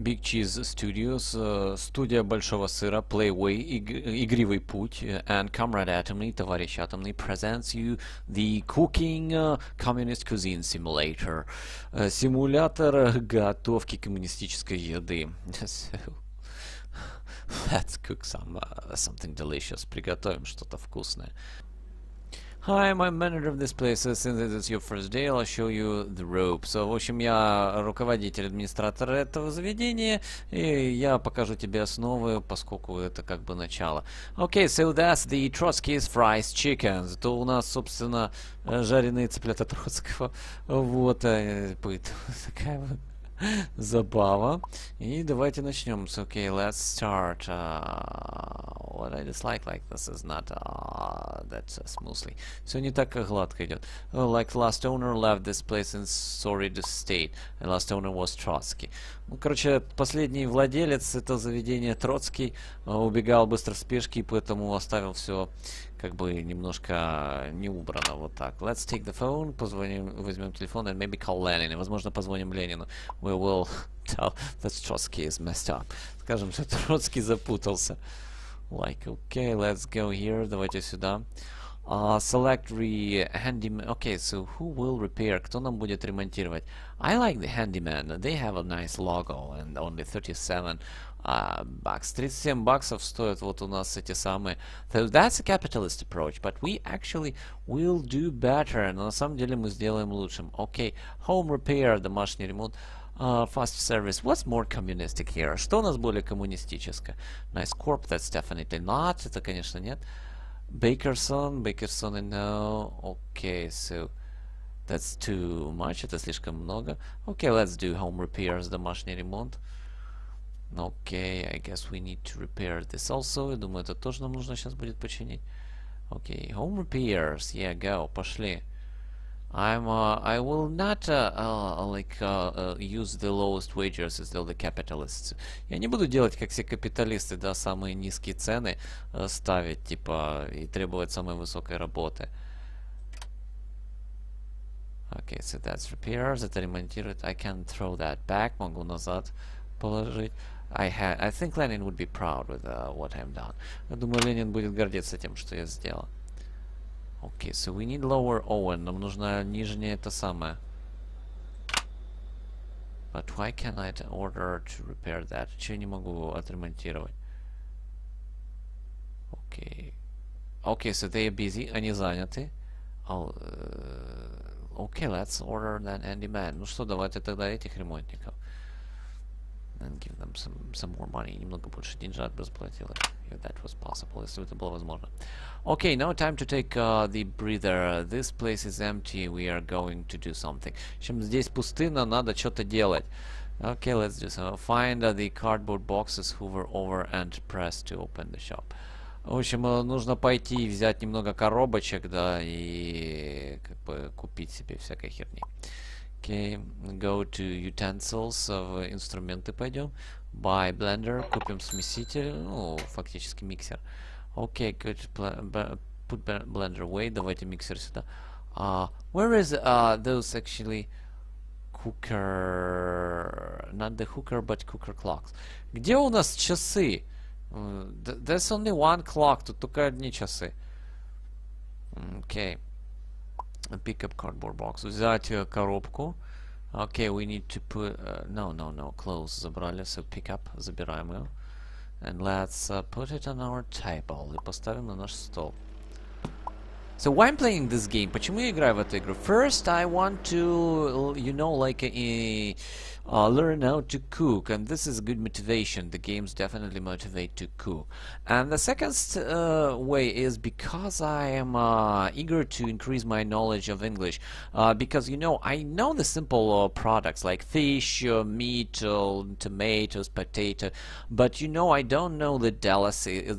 Big Cheese Studios, э, студия Большого Сыра, Playway, иг- Игривый Путь, э, and Comrade Atomny, Товарищ Атомный, presents you the Cooking uh, Communist Cuisine Simulator. Э, Симулятор готовки коммунистической еды. So, Let's cook some uh, something delicious. Приготовим что-то вкусное. Hi, I'm manager of this place. Uh, Since it's your first day, I'll show you the rope. So, в общем, я руководитель, администратор этого заведения, и я покажу тебе основы, поскольку это как бы начало. Okay, so that's the Trotsky's Fries Chickens. Это у нас, собственно, э, жареные цыплята Троцкого. Вот, э, такая вот забава. И давайте начнем. So, okay, let's start. Uh, what I dislike like this is not uh, that uh, smoothly. Все не так гладко идет. Uh, like last owner left this place in sorry state. And last owner was Trotsky. Ну, короче, последний владелец этого заведения Троцкий uh, убегал быстро в спешке, поэтому оставил все как бы немножко не убрано вот так. Let's take the phone, позвоним, возьмем телефон and maybe call Lenin. И, возможно, позвоним Ленину. We will tell that Trotsky is messed up. Скажем, что Троцкий запутался. Like, okay, let's go here. Давайте сюда. Uh, select re handyman. Okay, so who will repair? Кто нам будет ремонтировать? I like the handyman. They have a nice logo and only 37 uh, bucks. 37 баксов стоят вот у нас эти самые. So that's a capitalist approach, but we actually will do better. Но на самом деле мы сделаем лучшим. Okay, home repair, домашний ремонт. Uh, fast service. What's more communistic here? Что у нас более коммунистическое? Nice Corp, that's definitely not. Это, конечно, нет. Bakerson, Bakerson, I know. Okay, so that's too much. Это слишком много. Okay, let's do home repairs, домашний ремонт. Okay, I guess we need to repair this also. Я думаю, это тоже нам нужно сейчас будет починить. Okay, home repairs. Yeah, go. Пошли. I'm. Uh, I will not uh, uh, like uh, uh, use the lowest wages as the capitalists. Я не буду делать как все капиталисты, да, самые низкие цены э, ставить, типа и требовать самой высокой работы. Okay, so that's repairs. Это ремонтирует. I can throw that back. Могу назад положить. I had. I think Lenin would be proud with uh, what I've done. Я думаю, Ленин будет гордиться тем, что я сделал. Okay, so we need lower Owen. Нам нужна нижняя это самое. But why can I order to repair that? Чего я не могу отремонтировать? Okay. Okay, so they are busy. Они заняты. Oh, uh, okay, let's order then handyman. Ну что, давайте тогда этих ремонтников. And give them some, some more money. Немного больше деньжат бы заплатил, if that was possible, если это было возможно. Okay, now time to take uh, the breather. This place is empty. We are going to do something. В общем, здесь пустынно, надо что-то делать. Okay, let's do so. Find uh, the cardboard boxes, hover over and press to open the shop. В общем, э, нужно пойти и взять немного коробочек, да, и как бы купить себе всякой херни. Okay, go to utensils, э, в инструменты пойдем. Buy blender, купим смеситель, ну, фактически миксер. Okay, good, put blender away, давайте миксер сюда. Uh, where is uh, those actually cooker, not the hooker, but cooker clocks? Где у нас часы? Uh, there's only one clock, тут только одни часы. Okay. Pick up cardboard box. Взять коробку. Okay, we need to put... Uh, no, no, no, close забрали, so pick up, забираем ее. And let's uh, put it on our table. И поставим на наш стол. So why I'm playing this game? Почему я играю в эту игру? First, I want to, you know, like, uh, uh, learn how to cook, and this is a good motivation. The games definitely motivate to cook. And the second uh, way is because I am uh, eager to increase my knowledge of English. Uh, because, you know, I know the simple uh, products like fish, uh, meat, tomatoes, potato, but, you know, I don't know the delicacies,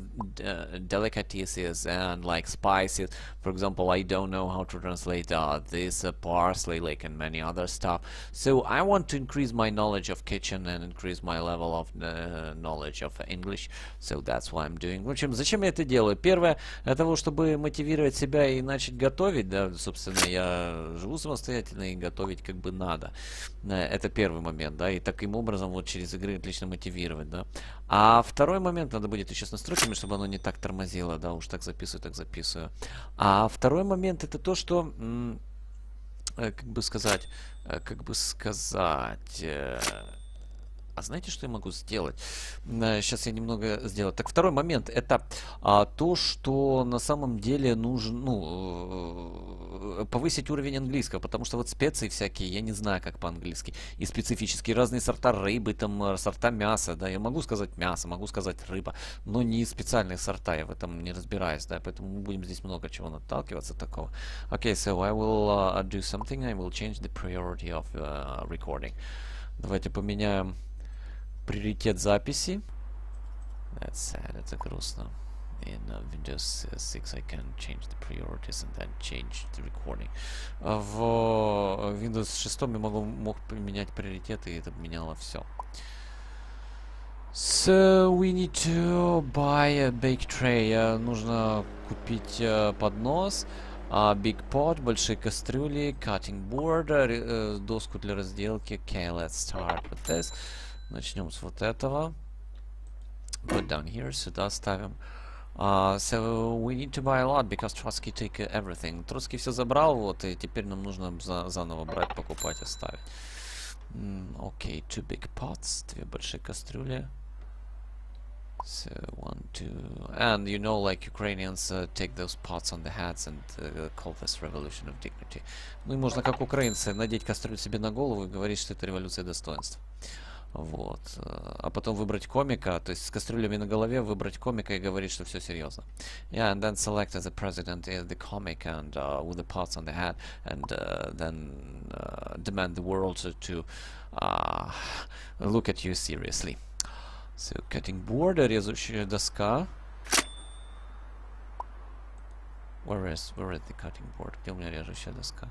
delicacies and, like, spices. For example, I don't know how to translate this parsley, like, and many other stuff. So I want to increase my knowledge of kitchen and increase my level of uh, knowledge of English. So that's why I'm doing. В общем, зачем я это делаю? Первое, для того, чтобы мотивировать себя и начать готовить, да, собственно, я живу самостоятельно и готовить как бы надо. Это первый момент, да, и таким образом вот через игры отлично мотивировать, да. А второй момент, надо будет еще с настройками, чтобы оно не так тормозило, да, уж так записываю, так записываю. А второй момент это то, что Э, как бы сказать, э, как бы сказать... Э, а знаете, что я могу сделать? Сейчас я немного сделаю. Так, второй момент. Это а, то, что на самом деле нужно ну, повысить уровень английского. Потому что вот специи всякие, я не знаю, как по-английски. И специфические разные сорта рыбы, там сорта мяса. Да, я могу сказать мясо, могу сказать рыба. Но не специальные сорта, я в этом не разбираюсь. Да, поэтому мы будем здесь много чего наталкиваться такого. Okay, so I will uh, do something. I will change the priority of uh, recording. Давайте поменяем приоритет записи. That's sad, это грустно. In uh, Windows 6 I can change the priorities and then change the recording. В Windows 6 я могу, мог поменять приоритеты, и это меняло все. So we need to buy a bake tray. Uh, нужно купить uh, поднос. Uh, big pot, большие кастрюли, cutting board, uh, доску для разделки. Okay, let's start with this. Начнем с вот этого. Put down here, сюда ставим. Uh, so we need to buy a lot because Trotsky take everything. Троцкий все забрал, вот, и теперь нам нужно за заново брать, покупать, оставить. Mm, okay, two big pots, две большие кастрюли. So one, two, and you know, like Ukrainians uh, take those pots on the heads and uh, call this revolution of dignity. Ну и можно, как украинцы, надеть кастрюлю себе на голову и говорить, что это революция достоинства. Вот. А потом выбрать комика, то есть с кастрюлями на голове выбрать комика и говорить, что все серьезно. Yeah, and then select as the president is the comic and uh, with the pots on the head and uh, then uh, demand the world to, to uh, look at you seriously. So, cutting board, резущая доска. Where is, where is the cutting board? Где у меня режущая доска?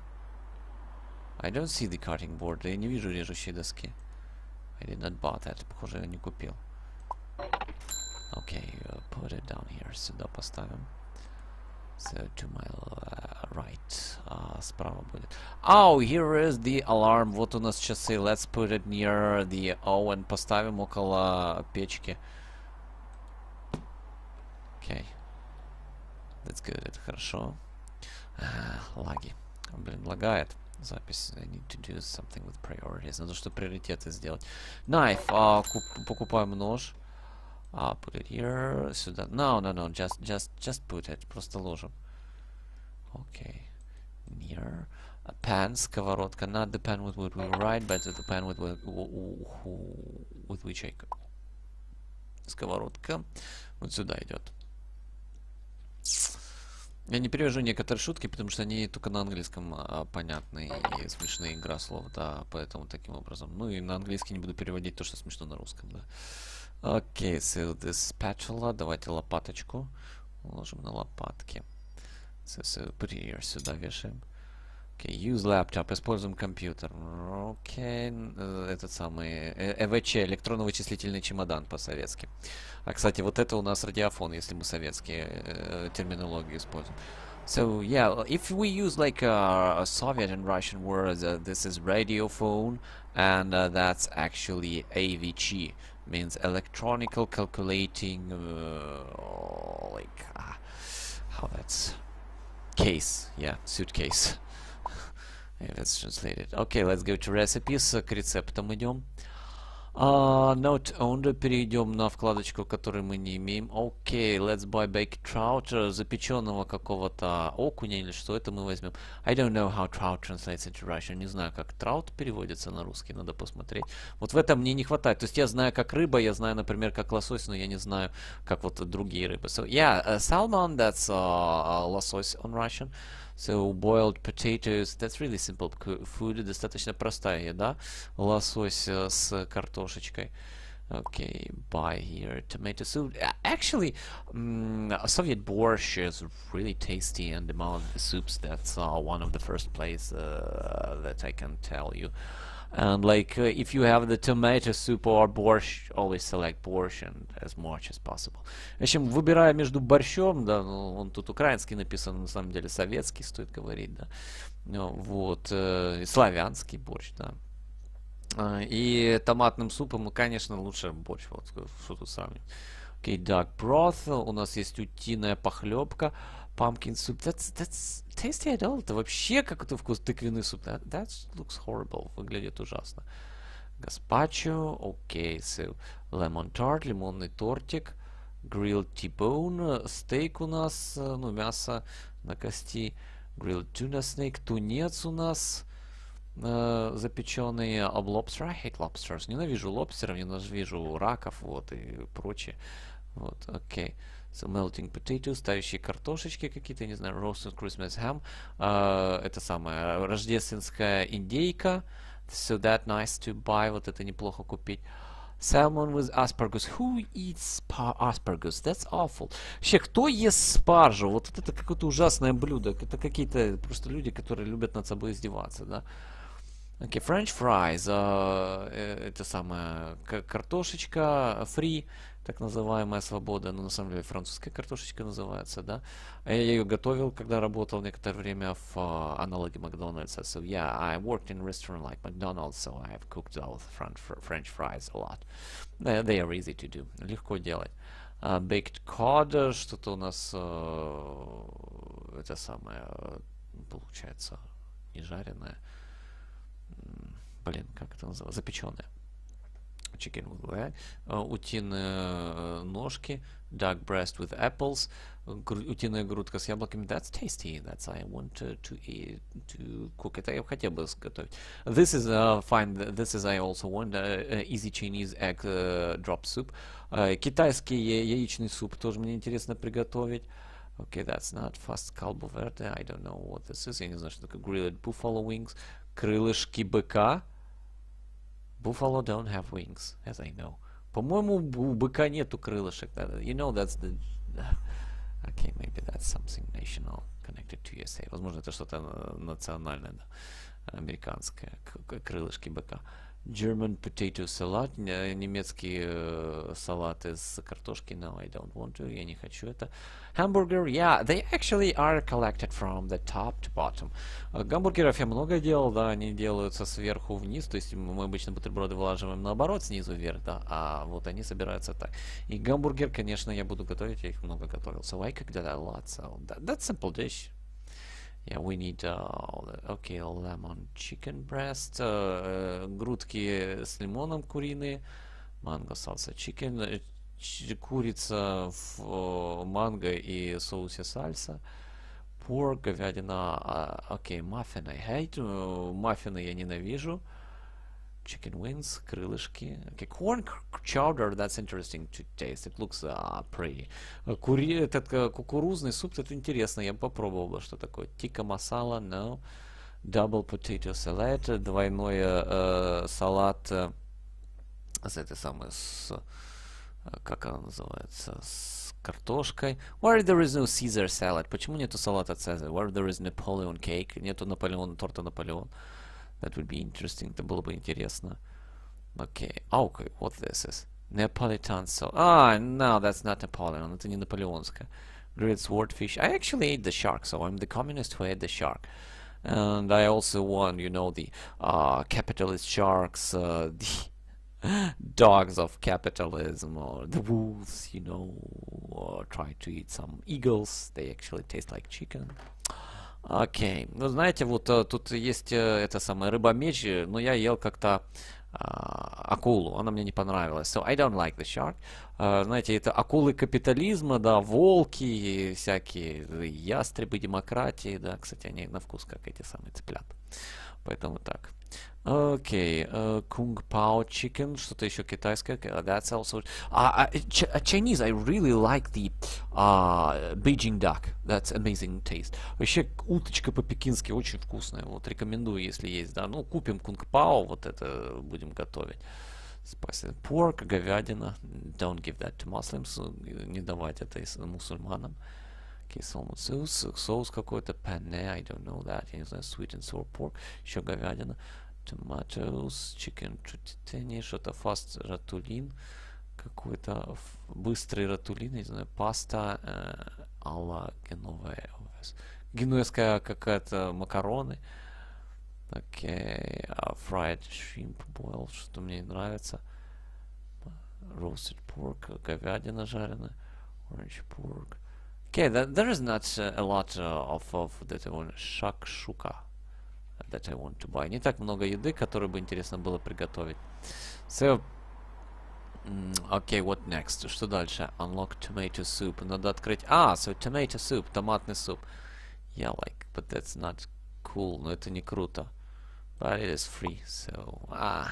I don't see the cutting board. Я не вижу режущей доски. I did not buy that. Похоже, я не купил. Okay, uh, put it down here. Сюда поставим. So to my uh, right. Uh, справа будет. Oh, here is the alarm. Вот у нас часы. Let's put it near the oven. Поставим около печки. Okay. That's good. Это хорошо. Uh, лаги. Блин, лагает запись. I need to do something with priorities. Надо что приоритеты сделать. Knife. А, куп, покупаем нож. А, put it here. Сюда. No, no, no. Just, just, just put it. Просто ложим. Okay. Near. A pan, сковородка. Not the pan with which we write, but the pan with, with, with which I... Сковородка. Вот сюда идет. Я не перевожу некоторые шутки, потому что они только на английском а, понятны и смешные игра слов, да, поэтому таким образом. Ну и на английский не буду переводить то, что смешно на русском, да. Окей, okay, so this spatula, давайте лопаточку уложим на лопатки. So, so сюда вешаем. Okay, use laptop, используем компьютер. Окей, okay. этот самый ЭВЧ, электронно-вычислительный чемодан по-советски. А, кстати, вот это у нас радиофон, если мы советские э, терминологии используем. So, yeah, if we use like uh, a Soviet and Russian words, uh, this is radiophone, and uh, that's actually AVC, means electronical calculating, uh, like, uh, how that's, case, yeah, suitcase. If it's translated. Okay, let's go to recipes, к рецептам идем. Uh, not owned. Перейдем на вкладочку, которую мы не имеем. Okay, let's buy baked trout. Запеченного какого-то окуня или что это мы возьмем. I don't know how trout translates into Russian. Не знаю, как trout переводится на русский. Надо посмотреть. Вот в этом мне не хватает. То есть я знаю, как рыба, я знаю, например, как лосось, но я не знаю, как вот другие рыбы. So, yeah, uh, salmon, that's uh, лосось on Russian. So boiled potatoes, that's really simple food, достаточно простая еда. Лосось с картошечкой. Okay, buy here tomato soup. Actually, um, Soviet borscht is really tasty, and among the soups, that's uh, one of the first place uh, that I can tell you. And like uh, if you have the tomato soup or borscht, always select borscht and as much as possible. В общем, выбирая между борщом, да, ну, он тут украинский написан, на самом деле советский стоит говорить, да. Ну, вот, э, славянский борщ, да. А, и томатным супом, ну, конечно, лучше борщ, вот что тут сравнивать. Окей, okay, duck broth, у нас есть утиная похлебка, pumpkin soup, that's, that's tasty at all, это вообще как это вкус тыквенный суп, that, that looks horrible, выглядит ужасно. Гаспачо, окей, okay, so lemon tart, лимонный тортик, grilled T-bone, стейк у нас, ну, мясо на кости, grilled tuna snake, тунец у нас, э, запеченные об lobster. I hate lobsters. Ненавижу лобстеров, ненавижу раков, вот, и прочее. Вот, окей. Okay. So melting potatoes, тающие картошечки какие-то, не знаю, roasted Christmas ham. Uh, это самое, рождественская индейка. So that nice to buy, вот это неплохо купить. Salmon with asparagus. Who eats asparagus? That's awful. Вообще, кто ест спаржу? Вот это какое-то ужасное блюдо. Это какие-то просто люди, которые любят над собой издеваться, да? Окей, okay, French fries, uh, это самая картошечка фри, так называемая свобода, но на самом деле французская картошечка называется, да. Я ее готовил, когда работал некоторое время в uh, аналоге Макдональдса. So yeah, I worked in a restaurant like McDonald's, so I have cooked those French, French fries a lot. They, they are easy to do, легко делать. Uh, baked cod, что-то у нас uh, это самое, получается, не жареное блин, как это называется, запеченная. Chicken with leg, утиные ножки, duck breast with apples, утиная грудка с яблоками. That's tasty. That's I want to, to eat, to cook it. Я хотел бы готовить. This is uh, fine. This is I also want uh, easy Chinese egg uh, drop soup. Uh, китайский яичный суп тоже мне интересно приготовить. Okay, that's not fast calbo verde. I don't know what this is. Я не знаю, что такое grilled buffalo wings. Крылышки быка. Buffalo don't have wings, as I know. По-моему, у быка нету крылышек. You know, that's the... Okay, maybe that's something national connected to USA. Возможно, это что-то национальное, да, американское, крылышки быка. German potato salad, немецкий э, салат из картошки. No, I don't want to, я не хочу это. Hamburger, yeah, they actually are collected from the top to bottom. Гамбургеров я много делал, да, они делаются сверху вниз, то есть мы обычно бутерброды вылаживаем наоборот, снизу вверх, да, а вот они собираются так. И гамбургер, конечно, я буду готовить, я их много готовил. So I cooked that a lot, so that, that's simple dish. Yeah, we need, uh, okay, lemon chicken breast, uh, грудки с лимоном куриные, манго салса chicken, курица в uh, манго и соусе сальса, pork, говядина, окей, uh, okay, маффины, I hate, uh, маффины я ненавижу, chicken wings, крылышки. Okay, corn chowder, that's interesting to taste. It looks uh, pretty. Кури, этот кукурузный суп, это интересно, я бы попробовал бы, что такое. Тика масала, no. Double potato salad, двойной э, салат э, с этой самой, с, как она называется, с картошкой. Why there is no Caesar salad? Почему нету салата Цезарь? Why there is Napoleon cake? Нету Наполеон, торта Наполеон. That would be interesting. Это было бы интересно. Okay. Okay, what this is? Neapolitan so Ah, no, that's not Napoleon. Это не наполеонская. Grilled swordfish. I actually ate the shark, so I'm the communist who ate the shark. And I also won, you know, the uh, capitalist sharks, uh, the dogs of capitalism, or the wolves, you know, or try to eat some eagles. They actually taste like chicken. Окей. Ну, знаете, вот uh, тут есть uh, это самое рыба-меч, но я ел как-то uh, акулу, она мне не понравилась. So I don't like the shark. Uh, знаете, это акулы капитализма, да, волки, всякие ястребы демократии, да, кстати, они на вкус как эти самые цыплят. Поэтому так. Окей, okay. Kung Pao Chicken, что-то еще китайское. That's also... Uh, uh, Chinese, I really like the uh, Beijing duck. That's amazing taste. Вообще, уточка по-пекински очень вкусная. Вот, рекомендую, если есть, да. Ну, купим Kung Pao, вот это будем готовить. Spicy pork, говядина. Don't give that to Muslims. Не давать это мусульманам. Okay, salmon соус какой-то, penne, I don't know that. Я не знаю, sweet and sour pork. Еще говядина. Tomatoes, chicken chutiteni, что-то fast ратулин. Какой-то быстрый ратулин, не знаю, паста э, алла геновес. Генуэзская какая-то макароны. Окей, okay. uh, fried shrimp boil, что мне нравится. Roasted pork, говядина жареная. Orange pork. Okay, that, there is not uh, a lot uh, of, of that want shakshuka that I want to buy. Не так много еды, которую бы интересно было приготовить. So, okay, what next? Что дальше? Unlock tomato soup. Надо открыть... А, so tomato soup, томатный суп. Yeah, like, but that's not cool. Но это не круто. But it is free, so... Ah,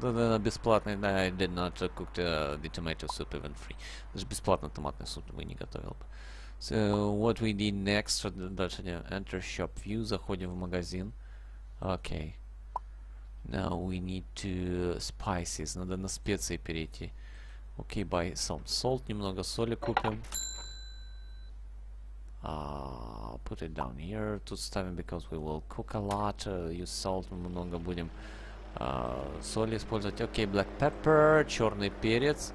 да, да, бесплатный, да, I did not cook the, the tomato soup even free. Даже бесплатно томатный суп вы не готовил бы. So, what we need next, дальше enter shop view, заходим в магазин. Okay. Now we need to spices, надо на специи перейти. Окей, okay, buy some salt, немного соли купим. Uh, put it down here. Тут ставим, because we will cook a lot. Uh, use salt, много будем uh, соли использовать. Окей, okay, black pepper, черный перец.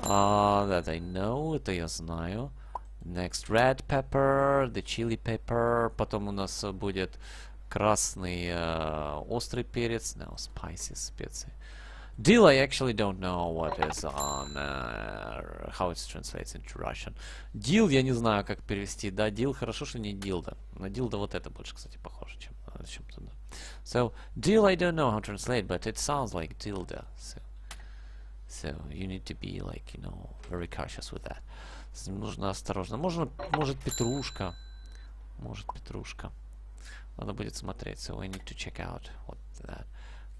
Uh, that I know, это я знаю. Next red pepper, the chili pepper. Потом у нас будет красный uh, острый перец. No, spicy специи. Dill, I actually don't know what is on, uh, how it translates into Russian. Дил я не знаю, как перевести. Да, дил, хорошо, что не дилда. На дилда вот это больше, кстати, похоже, чем, чем туда. So, dill I don't know how to translate, but it sounds like dilda. So, so you need to be like, you know, very cautious with that. Нужно осторожно. Можно, может петрушка. Может петрушка. Надо будет смотреть. So I need to check out what that.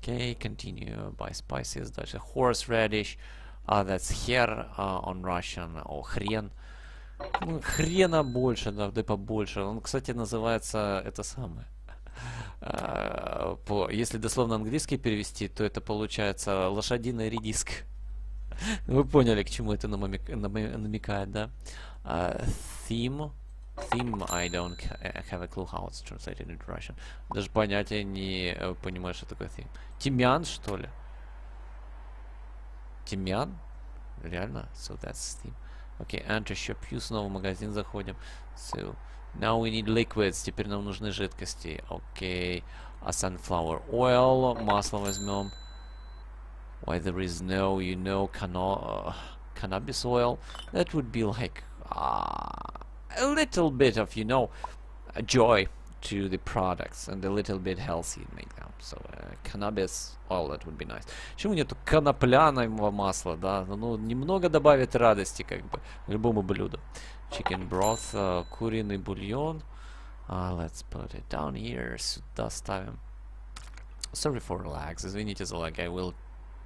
Okay, continue by spices. Дальше horseradish. Uh, that's хер uh, on Russian. О, oh, хрен. Ну, хрена больше, да, да побольше. Он, кстати, называется это самое. Uh, по, если дословно английский перевести, то это получается лошадиный редиск. Вы поняли, к чему это намек, намекает, да? Uh, theme. Theme, I don't have a clue how it's translated into Russian. Даже понятия не понимаю, что такое theme. Тимьян, что ли? Тимьян? Реально? So that's theme. Okay, enter shop view, снова в магазин заходим. So, now we need liquids. Теперь нам нужны жидкости. Окей. Okay. А sunflower oil. Масло возьмем. why there is no, you know, cano uh, cannabis oil, that would be like uh, a little bit of, you know, joy to the products and a little bit healthy make them. So uh, cannabis oil, that would be nice. Почему нету конопляного масла, да? Ну, немного добавит радости, как бы, любому блюду. Chicken broth, uh, куриный бульон. Uh, let's put it down here. Сюда ставим. Sorry for lags. Извините за lag. I will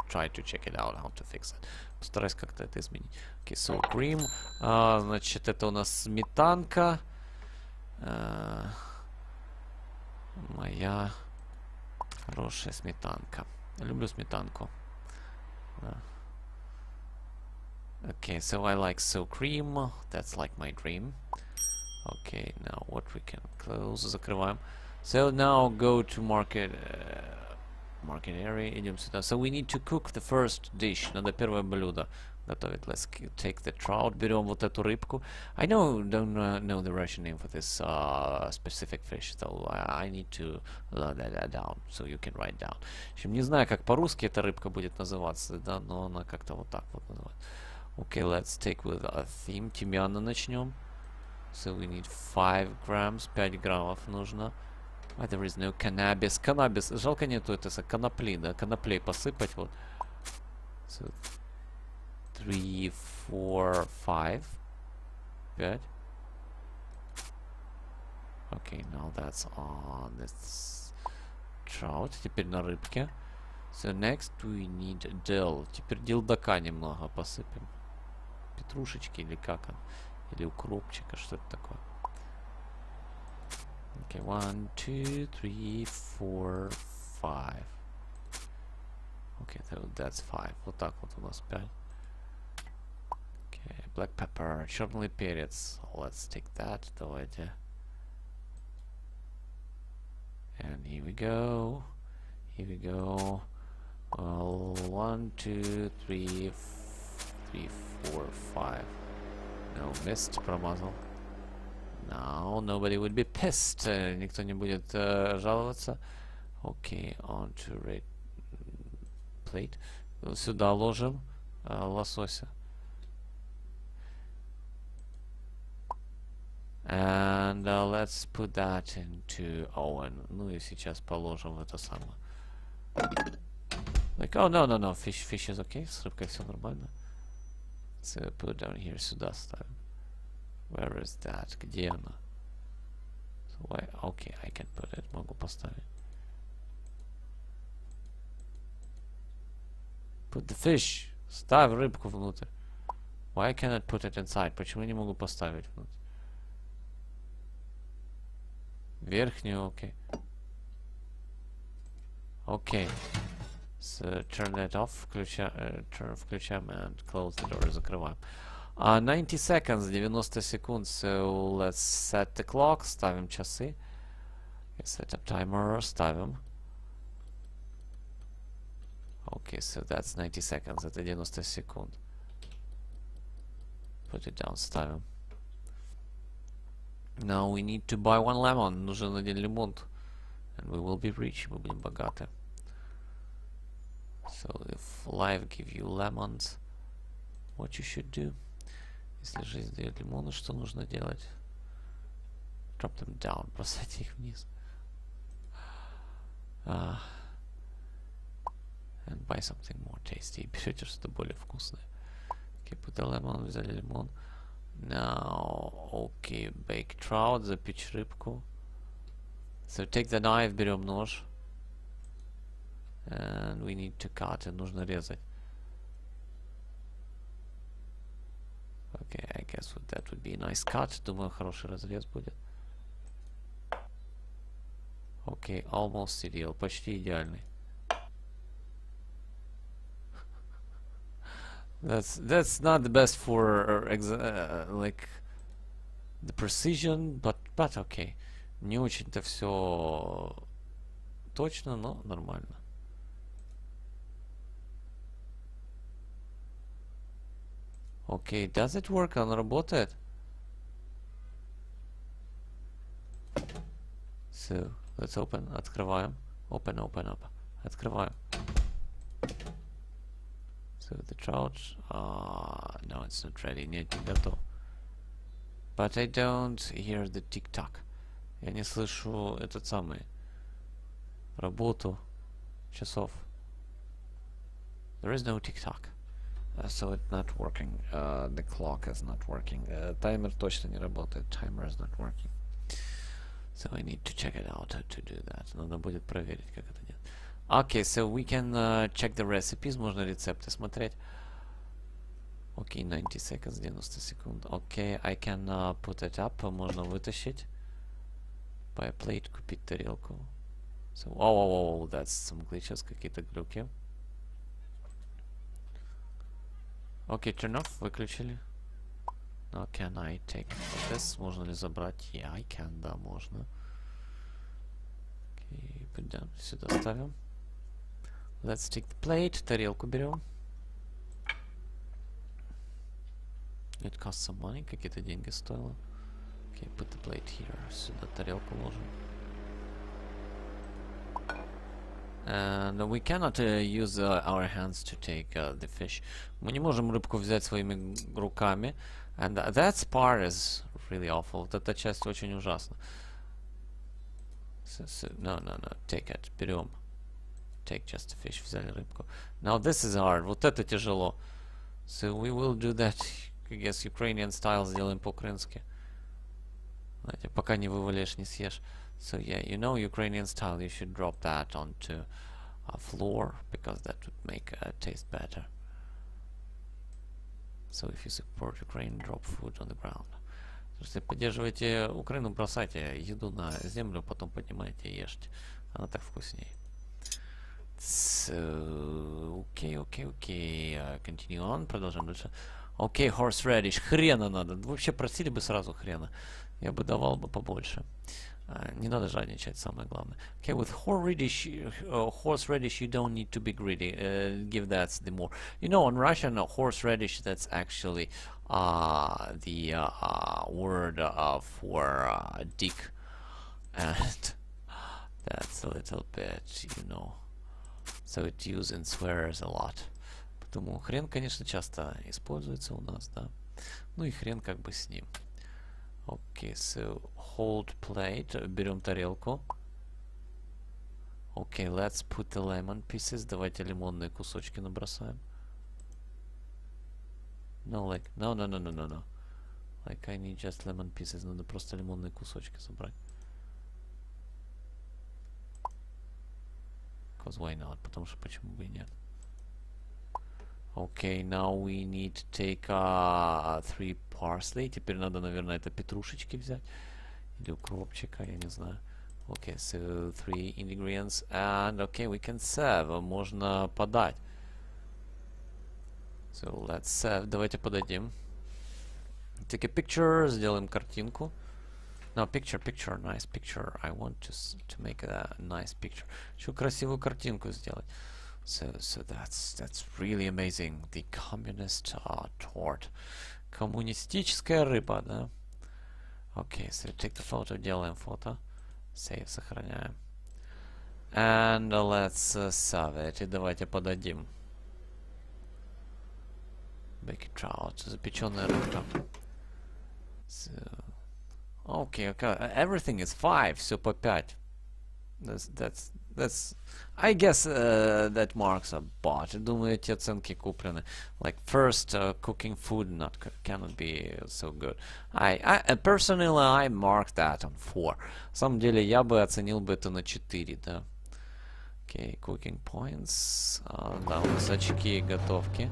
try to check it out, how to fix it. Постараюсь как-то это изменить. Okay, so cream. А, значит, это у нас сметанка. А, моя хорошая сметанка. Люблю сметанку. Да. Okay, so I like so cream. That's like my dream. Okay, now what we can close. Закрываем. So now go to market. Uh, market area, идем сюда. So we need to cook the first dish. Надо первое блюдо готовить. Let's take the trout. Берем вот эту рыбку. I know, don't uh, know the Russian name for this uh, specific fish, so I, need to learn that down, so you can write down. В общем, не знаю, как по-русски эта рыбка будет называться, да, но она как-то вот так вот называется. Okay, let's take with a theme. Тимьяна начнем. So we need 5 grams, 5 граммов нужно. Why there is no cannabis? Cannabis. Жалко нету это конопли, да? Коноплей посыпать вот. So, three, four, five. Пять. Okay, now that's on this trout. Теперь на рыбке. So next we need dill. Теперь дилдака немного посыпем. Петрушечки или как он? Или укропчика, что это такое? Okay, one, two, three, four, five. Okay, so that's five. Вот так вот у нас пять. Okay, black pepper, черный перец. Let's take that. Давайте. And here we go. Here we go. Well, one, two, three, f- three, four, five. No, missed, промазал. Now nobody would be pissed. Э, Никто не будет э, жаловаться. Окей, on to red plate. Сюда ложим э, лосося. And uh, let's put that into Owen. Ну и сейчас положим в это самое. Like, oh, no, no, no, fish, fish is okay, с рыбкой все нормально. So put down here, сюда ставим. Where is that? Где она? Why? Okay, I can put it. Могу поставить. Put the fish. Ставь рыбку внутрь. Why I cannot put it inside? Почему я не могу поставить внутрь? Верхнюю, окей. Окей. So turn that off, включа, э, turn, включаем and close the door, закрываем. Uh, 90 seconds, 90 секунд, so let's set the clock, ставим часы. Okay, set up timer, ставим. Okay, so that's 90 seconds, это 90 секунд. Put it down, ставим. Now we need to buy one lemon, нужен один лимон. And we will be rich, мы будем богаты. So if life give you lemons, what you should do? Если жизнь дает лимоны, что нужно делать? Drop them down, бросайте их вниз. Uh, and buy something more tasty. Берете что-то более вкусное. Okay, put the lemon, взяли лимон. Now, okay, bake trout, запечь рыбку. So take the knife, берем нож. And we need to cut, и нужно резать. Okay, I guess вот that would be a nice cut. Думаю, хороший разрез будет. Окей, okay, almost ideal, почти идеальный. That's that's not the best for uh, like the precision, but but okay. Не очень-то все точно, но нормально. okay, does it work? Он работает? So, let's open. Открываем. Open, open up. Открываем. So the trout, uh, no, it's not ready. Нет, не готов. But I don't hear the tick-tock. Я не слышу этот самый работу часов. There is no tick-tock. Uh, so it's not working. Uh, the clock is not working. Uh, таймер точно не работает. Timer is not working. So I need to check it out how to do that. Надо будет проверить, как это делать. Okay, so we can uh, check the recipes, можно рецепты смотреть. Окей, okay, 90 seconds, 90 секунд. Окей, okay, I can uh, put it up, можно вытащить. Buy a plate, купить тарелку. So, oh, oh, oh, that's some glitches, какие-то глюки. Окей, okay, turn off, выключили. Now can I take this? Можно ли забрать? Yeah, I can, да, можно. Окей, okay, put down, сюда ставим. Let's take the plate. Тарелку берем. It costs some money. Какие-то деньги стоило. Okay, put the plate here. Сюда тарелку ложим. And we cannot uh, use uh, our hands to take uh, the fish. Мы не можем рыбку взять своими руками. And that part is really awful. Вот эта часть очень ужасна. So, so, no, no, no. Take it. Берем take just a fish, взяли рыбку. Now this is hard, вот это тяжело. So we will do that, I guess, Ukrainian style, сделаем по-украински. Знаете, пока не вывалишь, не съешь. So yeah, you know Ukrainian style, you should drop that onto a floor, because that would make uh, taste better. So if you support Ukraine, drop food on the ground. Если поддерживаете Украину, бросайте еду на землю, потом поднимайте и ешьте. Она так вкуснее. So, окей, окей, окей. Uh, continue on. Продолжаем дальше. Окей, okay, horseradish. Хрена надо. Вообще просили бы сразу хрена. Я бы давал бы побольше. Uh, не надо жадничать, самое главное. Okay, with horseradish, uh, horseradish, you don't need to be greedy. Uh, give that the more. You know, in Russian, uh, horseradish, that's actually uh, the uh, uh, word uh, for uh, dick. And that's a little bit, you know. So it used in swears a lot. Поэтому хрен, конечно, часто используется у нас, да. Ну и хрен как бы с ним. Okay, so hold plate. Берем тарелку. Okay, let's put the lemon pieces. Давайте лимонные кусочки набросаем. No, like, no, no, no, no, no, no. Like, I need just lemon pieces. Надо просто лимонные кусочки собрать. Because why not? Потому что почему бы и нет. Okay, now we need to take uh, three parsley. Теперь надо, наверное, это петрушечки взять. Или укропчика, я не знаю. Okay, so three ingredients. And okay, we can serve. Можно подать. So let's serve. Давайте подадим. Take a picture. Сделаем картинку. No, picture, picture, nice picture. I want to, to make a nice picture. Хочу красивую картинку сделать. So, so that's that's really amazing. The communist uh, tort. Коммунистическая рыба, да? Okay, so take the photo, делаем фото. Save, сохраняем. And uh, let's uh, serve it. И давайте подадим. Baked trout, запеченная рыбка. So, okay, okay, everything is five, все по пять. That's, that's that's I guess uh, that marks a bot. Думаю, эти оценки куплены. Like first, uh, cooking food not cannot be so good. I, I personally I mark that on 4. На самом деле я бы оценил бы это на 4, да. Okay, cooking points. Uh, да, у нас очки готовки.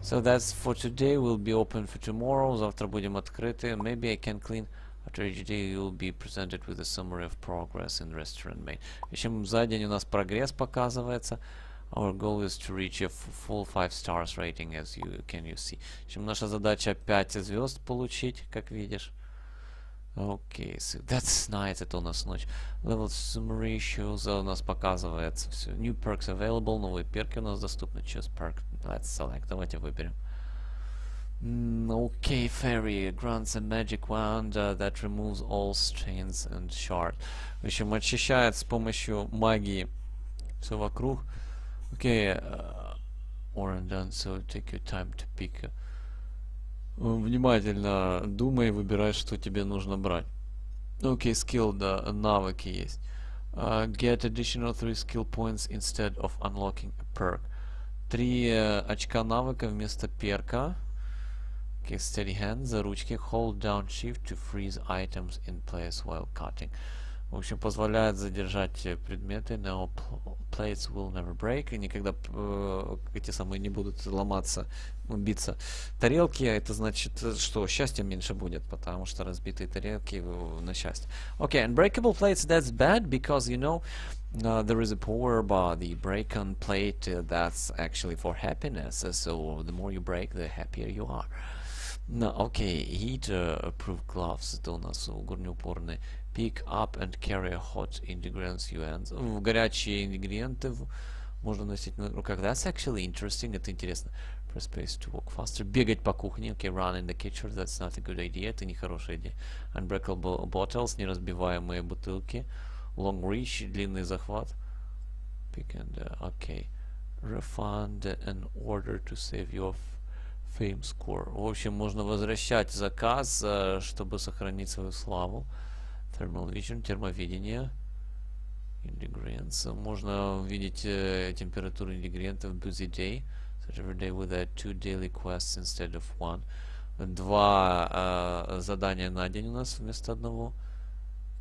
So that's for today. We'll be open for tomorrow. Завтра будем открыты. Maybe I can clean. After each day you will be presented with a summary of progress in restaurant main. В общем, за день у нас прогресс показывается. Our goal is to reach a full 5 stars rating, as you can you see. В общем, наша задача 5 звезд получить, как видишь. Окей, okay, so that's nice, это у нас ночь. Level summary shows, у нас показывается все. New perks available, новые перки у нас доступны. Choose perk, let's select, давайте выберем. Mm, okay, fairy grants a magic wand uh, that removes all strains and shards. В общем, очищает с помощью магии все вокруг. Okay, uh, Oran done, so take your time to pick. Внимательно думай, выбирай, что тебе нужно брать. Okay, skill, да, навыки есть. Uh, get additional 3 skill points instead of unlocking a perk. Три uh, очка навыка вместо перка. Okay, steady hand, за ручки. Hold down shift to freeze items in place while cutting. В общем, позволяет задержать предметы. Now plates will never break. И никогда э, эти самые не будут ломаться, биться. Тарелки, это значит, что счастья меньше будет, потому что разбитые тарелки на счастье. Okay, unbreakable plates, that's bad, because, you know, uh, there is a power bar, the break on plate, uh, that's actually for happiness. So the more you break, the happier you are. No, okay, heat uh, approved gloves, это у нас огнеупорные. Pick up and carry hot ingredients UNs. В горячие ингредиенты можно носить на руках. That's actually interesting, это интересно. Press space to walk faster. Бегать по кухне. Okay, run in the kitchen, that's not a good idea, это не хорошая идея. Unbreakable bottles, неразбиваемые бутылки. Long reach, длинный захват. Pick and, uh, okay. Refund an order to save your Fame score. В общем, можно возвращать заказ, э, чтобы сохранить свою славу. Thermal vision, термовидение. Ingredients. Можно видеть э, температуру ингредиентов busy day. Such every day with two daily quests instead of one. Два э, задания на день у нас вместо одного.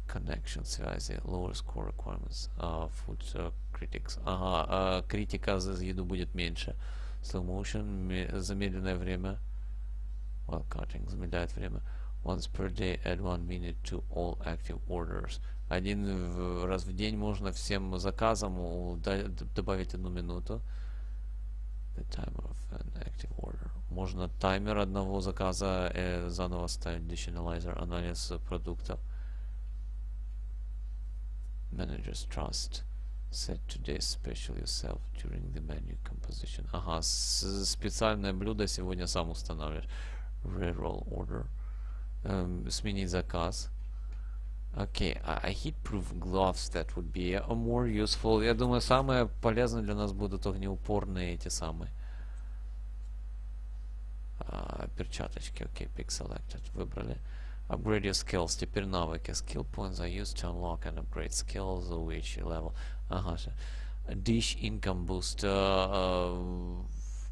Connection, связи, lower score requirements. Uh, food critics. Ага, uh, критика за еду будет меньше. Slow motion, замедленное время. While cutting, замедляет время. Once per day, add one minute to all active orders. Один раз в день можно всем заказам добавить одну минуту. The timer of an active order. Можно таймер одного заказа э, заново ставить. Additionalizer, анализ продуктов. Manager's trust. Set today's special yourself during the menu composition. Ага, с- специальное блюдо сегодня сам устанавливаешь. Reroll order. Эм, сменить заказ. Окей, а а heat-proof gloves that would be uh, more useful. Я думаю, самое полезное для нас будут огнеупорные эти самые а, перчаточки. Окей, pick selected. Выбрали. Upgrade your skills. Теперь навыки. Skill points are used to unlock and upgrade skills of which level. Ага. Dish income boost. а, а,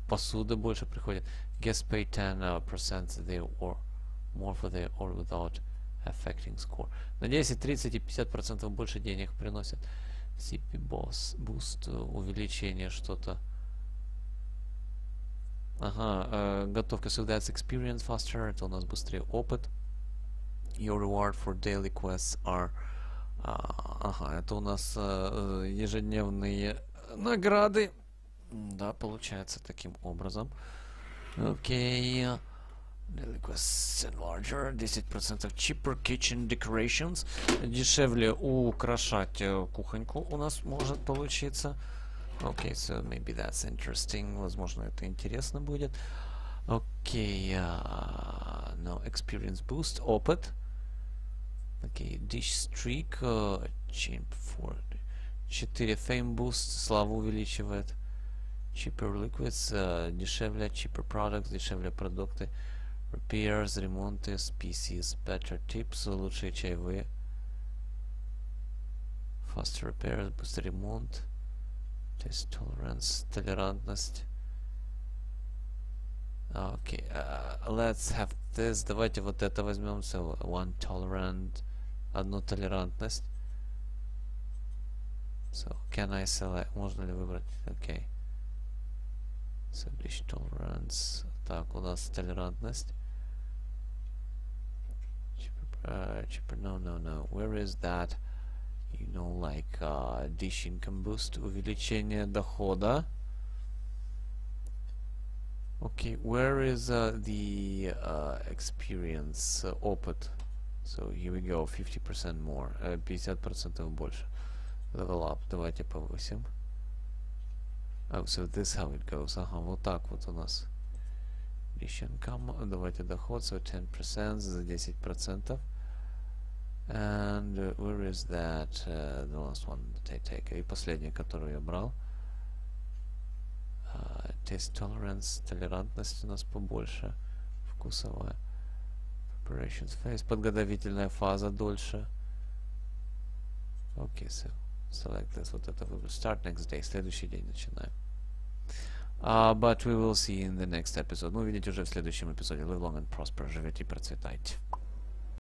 посуды больше приходит. Guest pay 10% uh, they or more for their or without affecting score. На 10, 30 и 50% больше денег приносят. CP boss boost. э, Увеличение что-то. Ага, э, готовка so that's experience faster, это у нас быстрее опыт. Your reward for daily quests are... а, ага, это у нас э, э, ежедневные награды. М, Да, получается таким образом. Окей. Quests and larger. 10% cheaper kitchen decorations. Дешевле украшать э, кухоньку у нас может получиться. Okay, so maybe that's interesting. Возможно, это интересно будет. Окей, а, no, experience boost, опыт. Окей, dish streak, uh, chain for 4 fame boost, славу увеличивает. Cheaper liquids, э, дешевле, cheaper products, дешевле продукты. Repairs, ремонты, species, better tips, лучшие чаевые. Faster repairs, быстрый ремонт. Test tolerance, толерантность. А, Окей, а, let's have this. Давайте вот это возьмем. So, one tolerant, одну толерантность. So, can I select? Можно ли выбрать? Окей. Establish tolerance. Так, у нас толерантность. Cheaper, uh, cheaper, no, no, no. Where is that? You know, like uh, dish income boost, увеличение дохода. Okay, where is uh, the uh, experience uh, опыт? So here we go, 50% more, э, 50% больше. Level up, давайте повысим. Oh, so this how it goes. Ага, вот так вот у нас. Dish income, давайте доход, so 10% за 10%. And uh, where is that? Uh, the last one that I take. И последний, который я брал. Uh, taste tolerance, толерантность у нас побольше. Вкусовая. Preparations phase, подготовительная фаза дольше. Okay, so select this, вот это выбор. Start next day, следующий день начинаем. Uh, but we will see in the next episode. Ну, увидите уже в следующем эпизоде. Live long and prosper. Живете и процветайте.